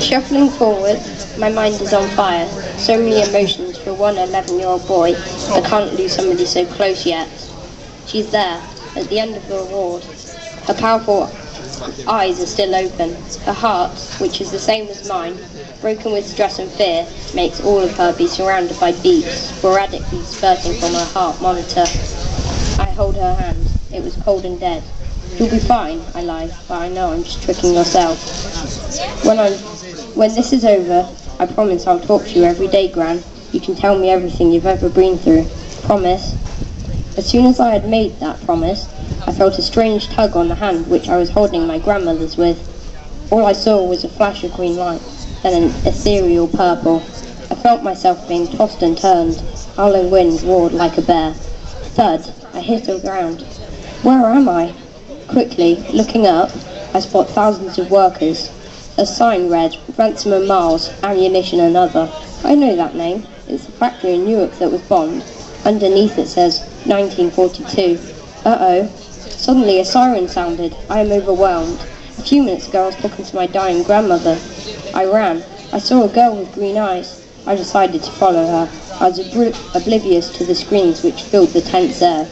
Shuffling forward, my mind is on fire. So many emotions for one 11 year old boy. I can't lose somebody so close yet. She's there, at the end of the ward. Her powerful eyes are still open. Her heart, which is the same as mine, broken with stress and fear, makes all of her be surrounded by beats, sporadically spurting from her heart monitor. I hold her hand. It was cold and dead. You'll be fine, I lie, but I know I'm just tricking yourself. When I'm, when this is over, I promise I'll talk to you every day, Gran. You can tell me everything you've ever been through. Promise. As soon as I had made that promise, I felt a strange tug on the hand which I was holding my grandmother's with. All I saw was a flash of green light, then an ethereal purple. I felt myself being tossed and turned. Howling wind roared like a bear. Thud, I hit the ground. Where am I? Quickly, looking up, I spot thousands of workers. A sign read, Ransome and Marles, Ammunition and Other. I know that name. It's the factory in Newark that was bombed. Underneath it says 1942. Uh-oh. Suddenly a siren sounded. I am overwhelmed. A few minutes ago I was talking to my dying grandmother. I ran. I saw a girl with green eyes. I decided to follow her. I was obli- oblivious to the screams which filled the tense air.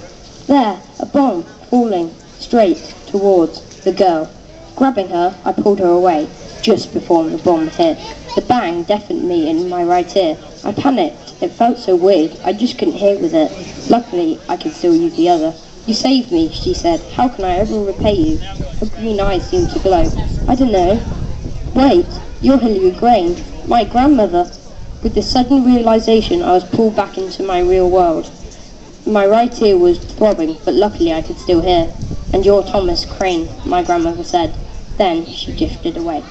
There, a bomb, falling, straight towards the girl. Grabbing her, I pulled her away, just before the bomb hit. The bang deafened me in my right ear. I panicked. It felt so weird. I just couldn't hear with it. Luckily, I could still use the other. You saved me, she said. How can I ever repay you? Her green eyes seemed to glow. I don't know. Wait, you're Hilary Grain, my grandmother. With the sudden realization, I was pulled back into my real world. My right ear was throbbing, but luckily I could still hear. And you're Thomas Crane, my grandmother said. Then she drifted away.